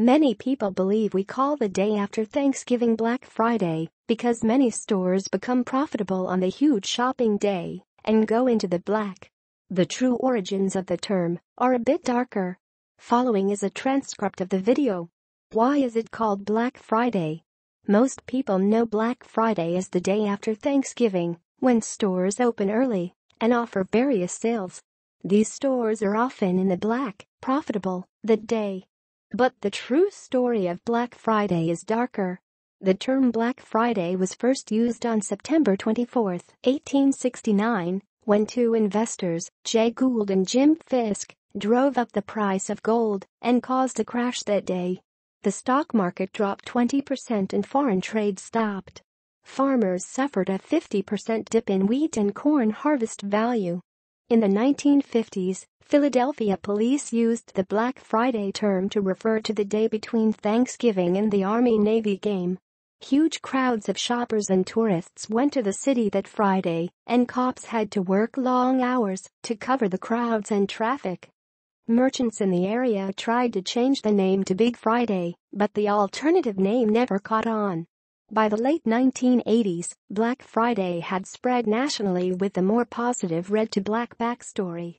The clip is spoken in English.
Many people believe we call the day after Thanksgiving Black Friday because many stores become profitable on the huge shopping day and go into the black. The true origins of the term are a bit darker. Following is a transcript of the video. Why is it called Black Friday? Most people know Black Friday is the day after Thanksgiving, when stores open early and offer various sales. These stores are often in the black, profitable, that day. But the true story of Black Friday is darker. The term Black Friday was first used on September 24, 1869, when two investors, Jay Gould and Jim Fisk, drove up the price of gold and caused a crash that day. The stock market dropped 20% and foreign trade stopped. Farmers suffered a 50% dip in wheat and corn harvest value. In the 1950s, Philadelphia police used the Black Friday term to refer to the day between Thanksgiving and the Army-Navy game. Huge crowds of shoppers and tourists went to the city that Friday, and cops had to work long hours to cover the crowds and traffic. Merchants in the area tried to change the name to Big Friday, but the alternative name never caught on. By the late 1980s, Black Friday had spread nationally with the more positive red to black backstory.